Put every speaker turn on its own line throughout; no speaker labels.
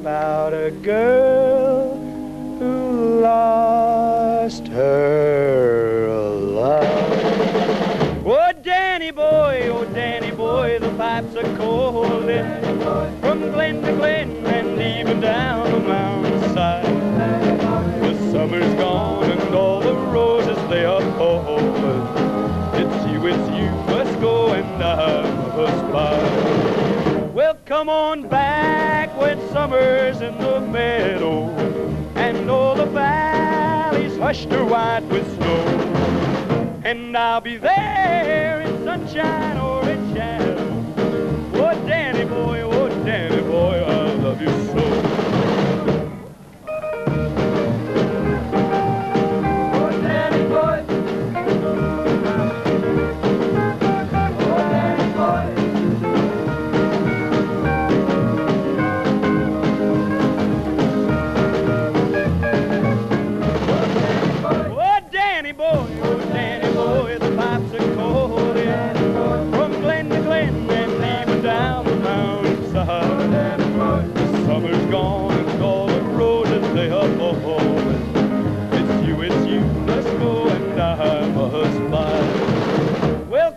about a girl who lost her love. Oh, Danny boy, oh, Danny boy, the pipes are calling from glen to glen and even down the mountainside. The summer's gone and all the roses they are falling. It's you, it's you must go and I must buy. Well, come on back when summer's in the meadow and all the valleys hushed are white with snow. And I'll be there in sunshine or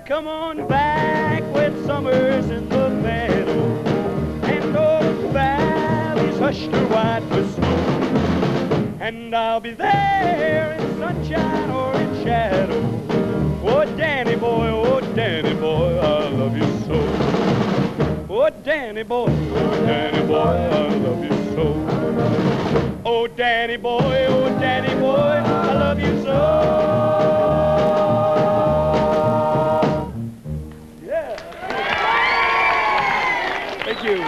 come on back when summer's in the meadow and the valleys hushed are white with snow. And I'll be there in sunshine or in shadow. Oh, Danny boy, oh, Danny boy, I love you so. Oh, Danny boy, oh, Danny boy, I love you so. Oh, Danny boy, oh, Danny boy, I love you so. You.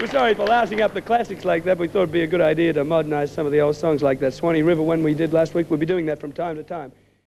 We're sorry for lousing up the classics like that, we thought it'd be a good idea to modernize some of the old songs like that Swanee River one we did last week. We'll be doing that from time to time.